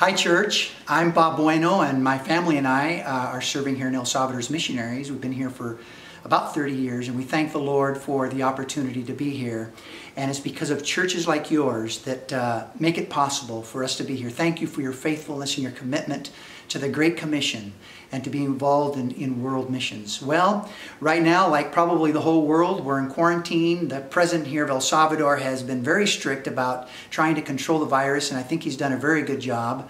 Hi, church. I'm Bob Bueno, and my family and I uh, are serving here in El Salvador as missionaries. We've been here for about 30 years, and we thank the Lord for the opportunity to be here. And it's because of churches like yours that uh, make it possible for us to be here. Thank you for your faithfulness and your commitment to the Great Commission and to be involved in, in world missions. Well, right now, like probably the whole world, we're in quarantine. The president here of El Salvador has been very strict about trying to control the virus, and I think he's done a very good job.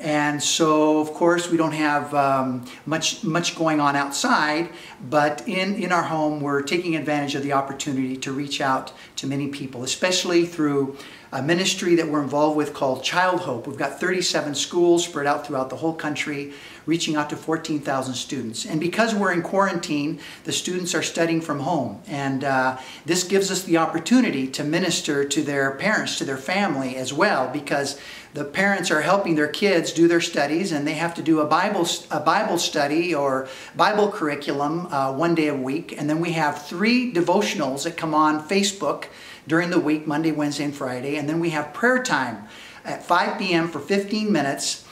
And so, of course, we don't have um, much much going on outside, but in, in our home, we're taking advantage of the opportunity to reach out to many people, especially through a ministry that we're involved with called ChildHope. We've got 37 schools spread out throughout the whole country, reaching out to 14,000 students. And because we're in quarantine, the students are studying from home. And uh, this gives us the opportunity to minister to their parents, to their family as well, because the parents are helping their kids do their studies and they have to do a Bible, a Bible study or Bible curriculum uh, one day a week. And then we have three devotionals that come on Facebook during the week, Monday, Wednesday, and Friday. And then we have prayer time at 5 p.m. for 15 minutes,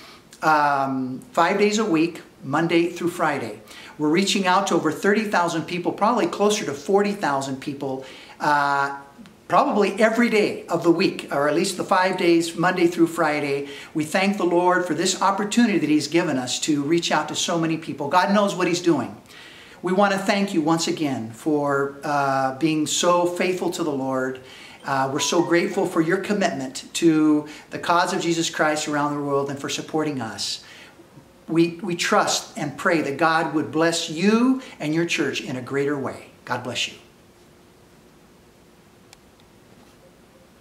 um, five days a week, Monday through Friday. We're reaching out to over 30,000 people, probably closer to 40,000 people. Uh, probably every day of the week, or at least the five days, Monday through Friday. We thank the Lord for this opportunity that He's given us to reach out to so many people. God knows what He's doing. We want to thank you once again for uh, being so faithful to the Lord. Uh, we're so grateful for your commitment to the cause of Jesus Christ around the world and for supporting us. We, we trust and pray that God would bless you and your church in a greater way. God bless you.